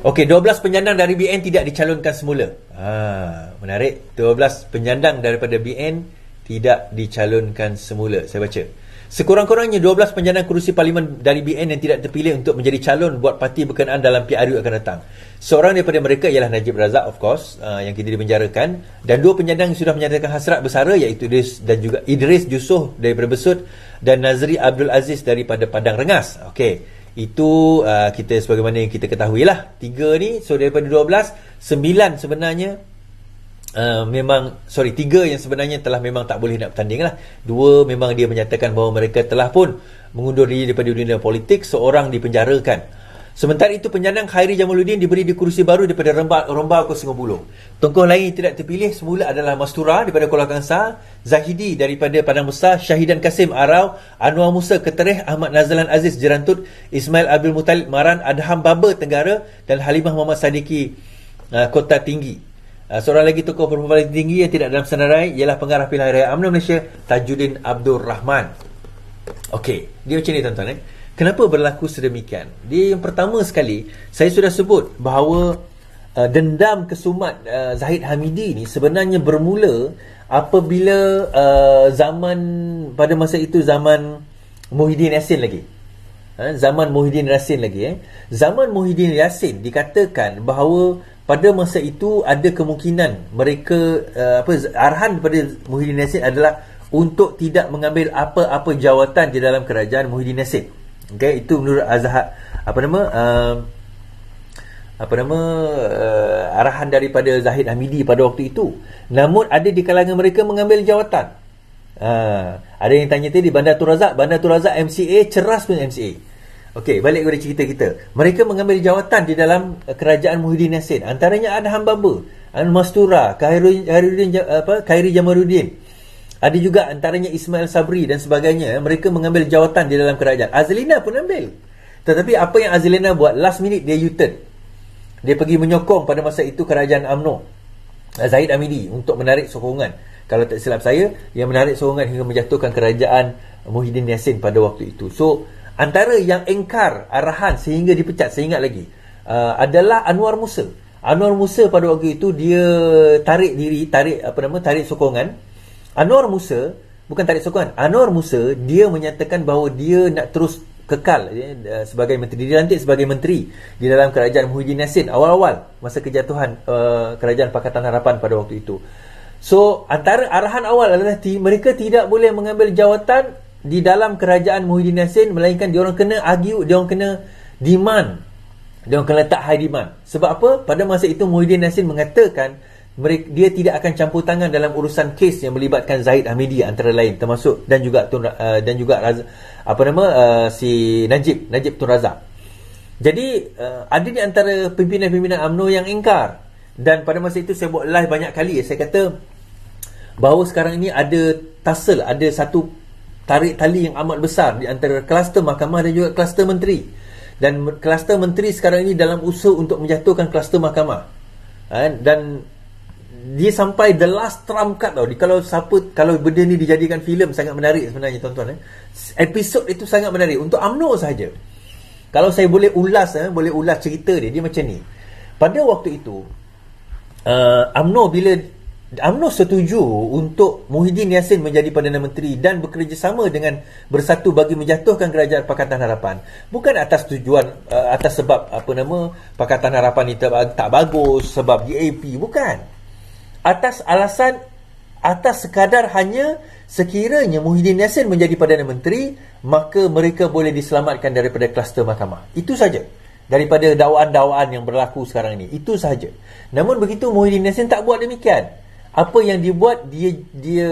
Okey, 12 penyandang dari BN tidak dicalonkan semula. Ha, menarik. 12 penyandang daripada BN tidak dicalonkan semula. Saya baca. Sekurang-kurangnya 12 penyandang kerusi parlimen dari BN yang tidak terpilih untuk menjadi calon buat parti berkenaan dalam PRU akan datang. Seorang daripada mereka ialah Najib Razak of course uh, yang kita dipenjarakan dan dua penyandang yang sudah menyatakan hasrat bersara iaitu Idris dan juga Idris Yusof daripada Besut dan Nazri Abdul Aziz daripada Padang Rengas. Okey. Itu uh, kita sebagaimana yang kita ketahui lah Tiga ni So daripada 12 Sembilan sebenarnya uh, Memang Sorry Tiga yang sebenarnya Telah memang tak boleh nak bertanding lah. Dua memang dia menyatakan Bahawa mereka telah pun Mengundur diri daripada dunia politik Seorang dipenjarakan Sementara itu penyandang Khairi Jamaluddin diberi di kursi baru daripada Rembak Romba ke Singapura. Tokoh lain yang tidak terpilih semula adalah Mastura daripada Kuala Kangsar, Zahidi daripada Padang Besar, Syahidan Kasim Arau, Anwar Musa Ketereh, Ahmad Nazalan Aziz Jerantut, Ismail Abdul Mutalib Maran, Adham Baba Tenggara dan Halimah Muhammad Sadiki uh, Kota Tinggi. Uh, seorang lagi tokoh perempuan tinggi yang tidak dalam senarai ialah pengarah pilihan raya UMNO Malaysia Tajuddin Abdul Rahman. Okey, dia macam ni tuan-tuan eh. Kenapa berlaku sedemikian? Dia yang pertama sekali, saya sudah sebut bahawa uh, dendam kesumat uh, Zahid Hamidi ni sebenarnya bermula apabila uh, zaman pada masa itu zaman Muhyiddin Yassin lagi. Ha, zaman Muhyiddin Yassin lagi eh. Zaman Muhyiddin Yassin dikatakan bahawa pada masa itu ada kemungkinan mereka uh, apa arahan daripada Muhyiddin Yassin adalah untuk tidak mengambil apa-apa jawatan di dalam kerajaan Muhyiddin Yassin. Okay, itu menurut Azhar apa nama uh, apa nama uh, arahan daripada Zahid Hamidi pada waktu itu. Namun ada di kalangan mereka mengambil jawatan. Uh, ada yang tanya tadi Bandar Tun Razak, Bandar Tun Razak MCA ceras pun MCA. Okey, balik kepada cerita kita. Mereka mengambil jawatan di dalam kerajaan Muhyiddin Yassin. Antaranya ada Hambaba, An Mastura, Khairuddin apa Khairi Jamaluddin. Ada juga antaranya Ismail Sabri dan sebagainya. Mereka mengambil jawatan di dalam kerajaan. Azlina pun ambil. Tetapi apa yang Azlina buat Last minute dia U-turn. Dia pergi menyokong pada masa itu kerajaan UMNO. Zahid Amidi Untuk menarik sokongan. Kalau tak silap saya Yang menarik sokongan hingga menjatuhkan kerajaan Muhyiddin Yassin pada waktu itu. So Antara yang engkar arahan sehingga dipecat Saya ingat lagi uh, Adalah Anwar Musa. Anwar Musa pada waktu itu Dia tarik diri Tarik apa nama Tarik sokongan Anwar Musa bukan tarik sokongan. Anwar Musa dia menyatakan bahawa dia nak terus kekal ya, sebagai menteri dilantik sebagai menteri di dalam kerajaan Muhyiddin Yassin awal-awal masa kejatuhan uh, kerajaan Pakatan Harapan pada waktu itu. So antara arahan awal adalah ti, mereka tidak boleh mengambil jawatan di dalam kerajaan Muhyiddin Yassin melainkan dia orang kena argue, dia orang kena demand. Dia orang kena letak high demand. Sebab apa? Pada masa itu Muhyiddin Yassin mengatakan mereka, dia tidak akan campur tangan dalam urusan kes yang melibatkan Zahid Hamidi antara lain termasuk dan juga Tun, uh, dan juga Raz, apa nama uh, si Najib Najib Tun Razak. Jadi uh, ada di antara pimpinan-pimpinan AMNO yang ingkar. Dan pada masa itu saya buat live banyak kali. Saya kata bahawa sekarang ini ada tussle ada satu tarik tali yang amat besar di antara kluster mahkamah dan juga kluster menteri. Dan kluster menteri sekarang ini dalam usaha untuk menjatuhkan kluster mahkamah. Dan dia sampai the last trump card tau. Kalau siapa kalau benda ni dijadikan filem sangat menarik sebenarnya tuan-tuan eh. Episod itu sangat menarik untuk UMNO saja. Kalau saya boleh ulas eh, boleh ulas cerita dia dia macam ni. Pada waktu itu uh, bila UMNO setuju untuk Muhyiddin Yassin menjadi Perdana Menteri dan bekerjasama dengan Bersatu bagi menjatuhkan Kerajaan Pakatan Harapan. Bukan atas tujuan uh, atas sebab apa nama Pakatan Harapan ini tak, tak bagus sebab DAP bukan atas alasan atas sekadar hanya sekiranya Muhyiddin Yassin menjadi Perdana Menteri maka mereka boleh diselamatkan daripada kluster mahkamah. Itu saja daripada dakwaan-dakwaan yang berlaku sekarang ini. Itu saja namun begitu Muhyiddin Yassin tak buat demikian apa yang dibuat dia dia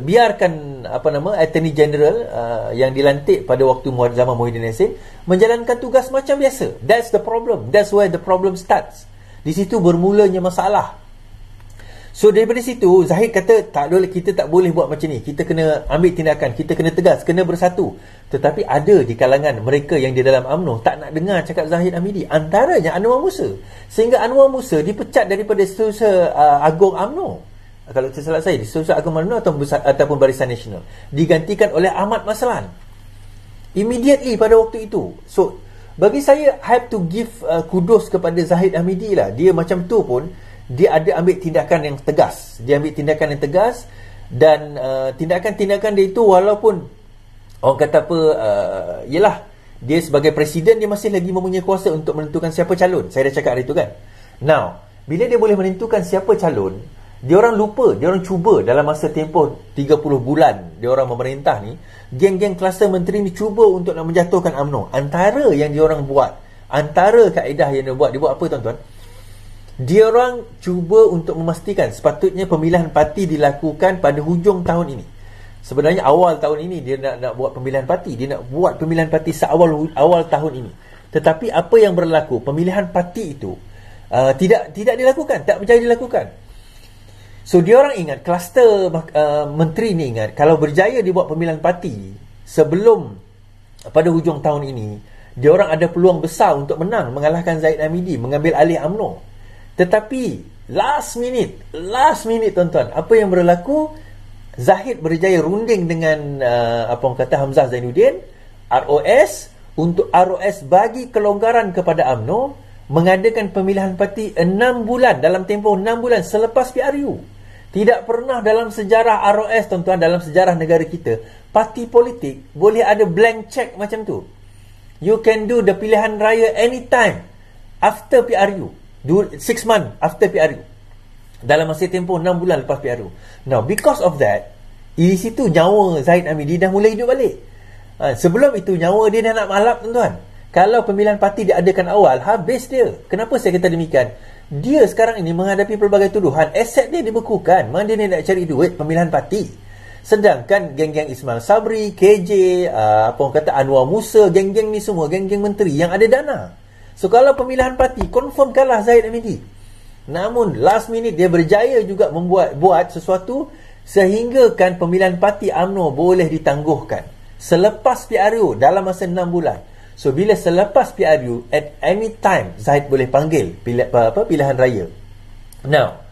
biarkan apa nama Attorney General uh, yang dilantik pada waktu zaman Muhyiddin Yassin menjalankan tugas macam biasa. That's the problem. That's where the problem starts. Di situ bermulanya masalah So daripada situ Zahid kata tak boleh kita tak boleh buat macam ni. Kita kena ambil tindakan, kita kena tegas, kena bersatu. Tetapi ada di kalangan mereka yang di dalam UMNO tak nak dengar cakap Zahid Hamidi. Antaranya Anwar Musa. Sehingga Anwar Musa dipecat daripada Setiausaha uh, Agong UMNO. Kalau saya salah saya, Setiausaha Agong UMNO atau ataupun Barisan Nasional digantikan oleh Ahmad Maslan. Immediately pada waktu itu. So bagi saya I have to give uh, kudos kepada Zahid Hamidi lah dia macam tu pun dia ada ambil tindakan yang tegas dia ambil tindakan yang tegas dan uh, tindakan-tindakan dia itu walaupun orang kata apa uh, yelah dia sebagai presiden dia masih lagi mempunyai kuasa untuk menentukan siapa calon saya dah cakap hari itu kan now bila dia boleh menentukan siapa calon dia orang lupa, dia orang cuba dalam masa tempoh 30 bulan dia orang memerintah ni, geng-geng kluster menteri ni cuba untuk nak menjatuhkan UMNO. Antara yang dia orang buat, antara kaedah yang dia buat, dia buat apa tuan-tuan? Dia orang cuba untuk memastikan sepatutnya pemilihan parti dilakukan pada hujung tahun ini. Sebenarnya awal tahun ini dia nak nak buat pemilihan parti, dia nak buat pemilihan parti seawal awal tahun ini. Tetapi apa yang berlaku? Pemilihan parti itu uh, tidak tidak dilakukan, tak berjaya dilakukan. So dia orang ingat kluster uh, menteri ni ingat kalau berjaya dibuat pemilihan parti sebelum pada hujung tahun ini dia orang ada peluang besar untuk menang mengalahkan Zaid Amidi mengambil alih AMNO. Tetapi last minute, last minute tuan-tuan, apa yang berlaku? Zahid berjaya runding dengan uh, apa orang kata Hamzah Zainuddin ROS untuk ROS bagi kelonggaran kepada AMNO mengadakan pemilihan parti 6 bulan dalam tempoh 6 bulan selepas PRU. Tidak pernah dalam sejarah ROS tuan-tuan dalam sejarah negara kita parti politik boleh ada blank check macam tu. You can do the pilihan raya anytime after PRU. Do 6 month after PRU. Dalam masa tempoh 6 bulan lepas PRU. Now because of that di situ nyawa Zaid Amidi dah mula hidup balik. Ha, sebelum itu nyawa dia dah nak malap tuan-tuan. Kalau pemilihan parti diadakan awal habis dia. Kenapa saya kata demikian? dia sekarang ini menghadapi pelbagai tuduhan aset dia dibekukan mana dia nak cari duit pemilihan parti sedangkan geng-geng Ismail Sabri KJ uh, apa orang kata Anwar Musa geng-geng ni semua geng-geng menteri yang ada dana so kalau pemilihan parti confirm kalah Zaid Amidi namun last minute dia berjaya juga membuat buat sesuatu sehingga kan pemilihan parti UMNO boleh ditangguhkan selepas PRU dalam masa 6 bulan So bila selepas PRU at any time Zahid boleh panggil pilih, apa, pilihan raya. Now,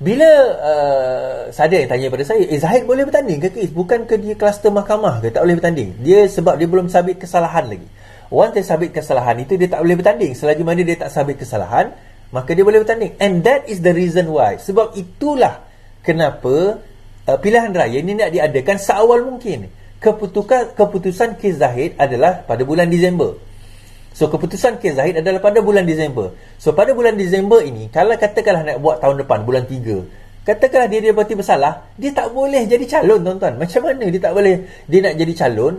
bila uh, saya yang tanya pada saya, eh Zahid boleh bertanding ke? Bukan ke dia kluster mahkamah ke tak boleh bertanding? Dia sebab dia belum sabit kesalahan lagi. Once dia sabit kesalahan itu dia tak boleh bertanding. Selagi mana dia tak sabit kesalahan, maka dia boleh bertanding. And that is the reason why. Sebab itulah kenapa uh, pilihan raya ini nak diadakan seawal mungkin keputusan keputusan kes Zahid adalah pada bulan Disember. So keputusan kes Zahid adalah pada bulan Disember. So pada bulan Disember ini kalau katakanlah nak buat tahun depan bulan 3, katakanlah dia dia berarti bersalah, dia tak boleh jadi calon tuan-tuan. Macam mana dia tak boleh dia nak jadi calon?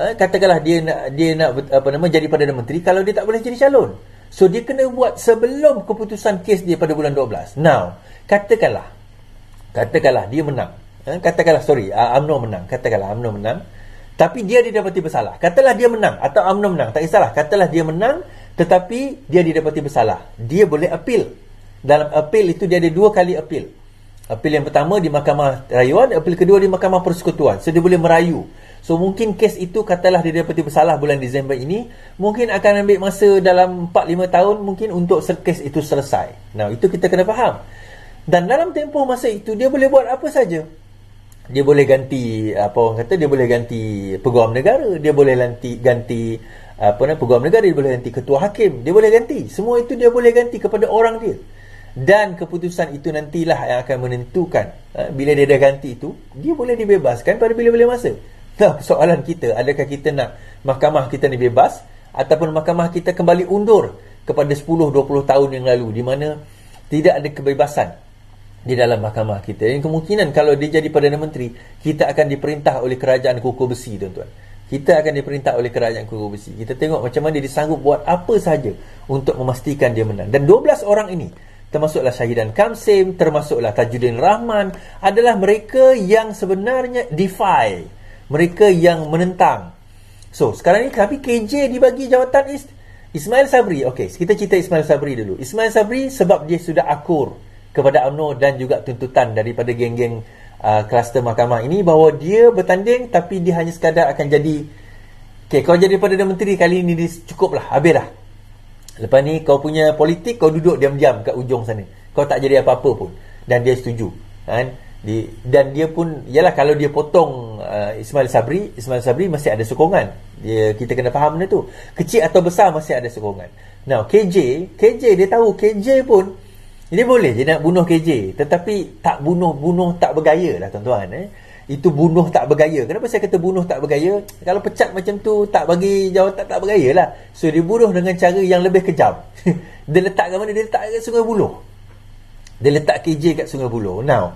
Ha, katakanlah dia nak dia nak apa nama jadi Perdana Menteri kalau dia tak boleh jadi calon. So dia kena buat sebelum keputusan kes dia pada bulan 12. Now, katakanlah katakanlah dia menang. Eh, katakanlah sorry uh, UMNO menang. Katakanlah UMNO menang. Tapi dia didapati bersalah. Katalah dia menang atau UMNO menang tak kisahlah. Katalah dia menang tetapi dia didapati bersalah. Dia boleh appeal. Dalam appeal itu dia ada dua kali appeal. Appeal yang pertama di mahkamah rayuan appeal kedua di mahkamah persekutuan. So dia boleh merayu so mungkin kes itu katalah dia didapati bersalah bulan Disember ini mungkin akan ambil masa dalam 4-5 tahun mungkin untuk kes itu selesai. Nah itu kita kena faham. Dan dalam tempoh masa itu dia boleh buat apa saja. Dia boleh ganti apa orang kata dia boleh ganti peguam negara dia boleh ganti ganti apa nama peguam negara dia boleh ganti ketua hakim dia boleh ganti. Semua itu dia boleh ganti kepada orang dia. Dan keputusan itu nantilah yang akan menentukan ha, bila dia dah ganti itu dia boleh dibebaskan pada bila-bila masa nah soalan kita adakah kita nak mahkamah kita ni bebas ataupun mahkamah kita kembali undur kepada 10 20 tahun yang lalu di mana tidak ada kebebasan di dalam mahkamah kita. Yang kemungkinan kalau dia jadi Perdana Menteri, kita akan diperintah oleh kerajaan kuku besi, tuan-tuan. Kita akan diperintah oleh kerajaan kuku besi. Kita tengok macam mana dia disanggup buat apa saja untuk memastikan dia menang. Dan 12 orang ini, termasuklah Syahidan Kamsim, termasuklah Tajuddin Rahman, adalah mereka yang sebenarnya defy. Mereka yang menentang. So, sekarang ni tapi KJ dibagi jawatan is Ismail Sabri. Okey, kita cerita Ismail Sabri dulu. Ismail Sabri sebab dia sudah akur kepada UMNO dan juga tuntutan daripada geng-geng uh, kluster mahkamah ini bahawa dia bertanding tapi dia hanya sekadar akan jadi okay, kau jadi Perdana Menteri kali ini cukup lah habis dah lepas ni kau punya politik kau duduk diam-diam kat ujung sana kau tak jadi apa-apa pun dan dia setuju kan di, dan dia pun ialah kalau dia potong uh, Ismail Sabri Ismail Sabri masih ada sokongan dia kita kena faham benda tu kecil atau besar masih ada sokongan now KJ KJ dia tahu KJ pun dia boleh je nak bunuh KJ tetapi tak bunuh-bunuh tak bergaya lah tuan-tuan eh itu bunuh tak bergaya. Kenapa saya kata bunuh tak bergaya? Kalau pecat macam tu tak bagi jawatan tak bergaya lah. So dia bunuh dengan cara yang lebih kejam. dia letak kat mana? Dia letak kat Sungai Buloh. Dia letak KJ kat Sungai Buloh. Now,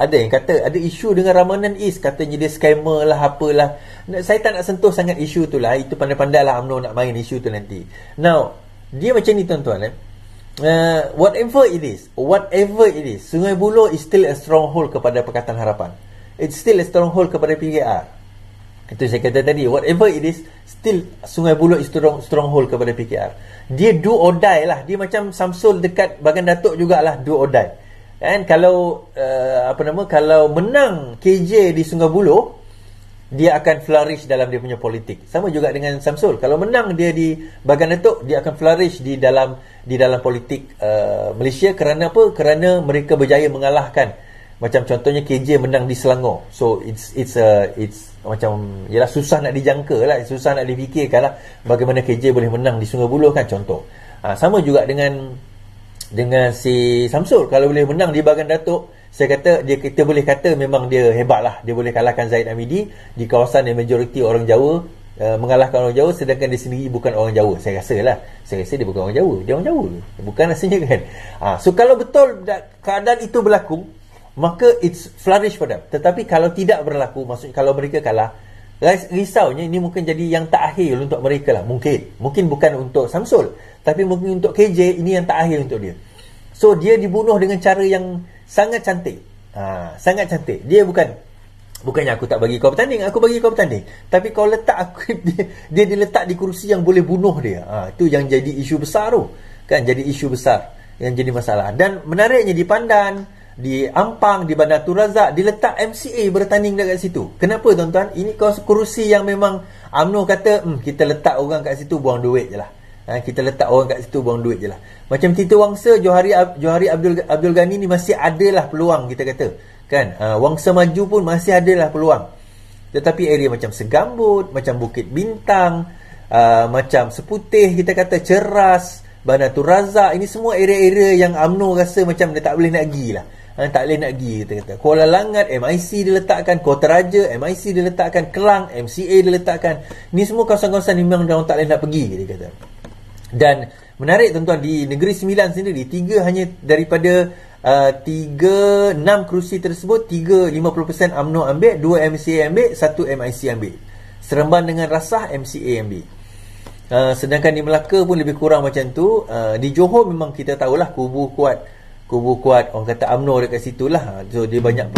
ada yang kata ada isu dengan Ramanan East katanya dia scammer lah apalah. Saya tak nak sentuh sangat isu tu lah. Itu pandai-pandai lah UMNO nak main isu tu nanti. Now, dia macam ni tuan-tuan eh. Uh, whatever it is, whatever it is, Sungai Buloh is still a stronghold kepada Pakatan Harapan it's still a stronghold kepada PKR. Itu saya kata tadi, whatever it is, still Sungai Buloh is strong, stronghold kepada PKR. Dia do or die lah. Dia macam Samsul dekat Bagan Datuk jugalah do or die. And kalau uh, apa nama kalau menang KJ di Sungai Buloh, dia akan flourish dalam dia punya politik. Sama juga dengan Samsul. Kalau menang dia di Bagan Datuk, dia akan flourish di dalam di dalam politik uh, Malaysia kerana apa? Kerana mereka berjaya mengalahkan macam contohnya KJ menang di Selangor so it's it's a it's macam ialah susah nak dijangka lah susah nak difikirkan lah bagaimana KJ boleh menang di Sungai Buloh kan contoh ha, sama juga dengan dengan si Samsul. Kalau boleh menang di Bagan Datuk saya kata dia kita boleh kata memang dia hebat lah dia boleh kalahkan Zaid Amidi di kawasan yang majoriti orang Jawa uh, mengalahkan orang Jawa sedangkan dia sendiri bukan orang Jawa. Saya rasa lah saya rasa dia bukan orang Jawa. Dia orang Jawa. Bukan rasanya kan? Ha, so kalau betul keadaan itu berlaku maka it's flourish for them. Tetapi kalau tidak berlaku maksudnya kalau mereka kalah risaunya ini mungkin jadi yang tak akhir untuk mereka lah. Mungkin. Mungkin bukan untuk Samsul. Tapi mungkin untuk KJ ini yang tak akhir untuk dia. So dia dibunuh dengan cara yang sangat cantik. Ha, sangat cantik. Dia bukan bukannya aku tak bagi kau bertanding aku bagi kau bertanding. Tapi kau letak aku dia, dia diletak di kerusi yang boleh bunuh dia. Ha, itu yang jadi isu besar tu. Kan jadi isu besar. Yang jadi masalah. Dan menariknya di Pandan di Ampang, di Bandar Tun Razak diletak MCA bertanding dekat situ. Kenapa tuan-tuan? Ini kerusi yang memang UMNO kata, hmm, kita letak orang kat situ buang duit je lah. Ha, kita letak orang kat situ buang duit je lah. Macam Tito Wangsa, Johari, Johari Abdul, Abdul Ghani ni masih adalah peluang kita kata. Kan? Ha, Wangsa Maju pun masih adalah peluang. Tetapi area macam Segambut, macam Bukit Bintang, uh, macam Seputih, kita kata Ceras, Bandar Tun Razak, ini semua area-area yang UMNO rasa macam dia tak boleh nak pergi lah ha, tak boleh nak pergi kita kata. Kuala Langat MIC diletakkan Kota Raja MIC diletakkan Kelang MCA diletakkan ni semua kawasan-kawasan ni memang orang tak boleh nak pergi kita kata. Dan menarik tuan-tuan di Negeri Sembilan sendiri tiga hanya daripada uh, tiga enam kerusi tersebut tiga lima puluh persen UMNO ambil dua MCA ambil satu MIC ambil. Seremban dengan Rasah MCA ambil. Uh, sedangkan di Melaka pun lebih kurang macam tu. Uh, di Johor memang kita tahulah kubu kuat kubu kuat. Orang kata UMNO dekat situ lah. So dia banyak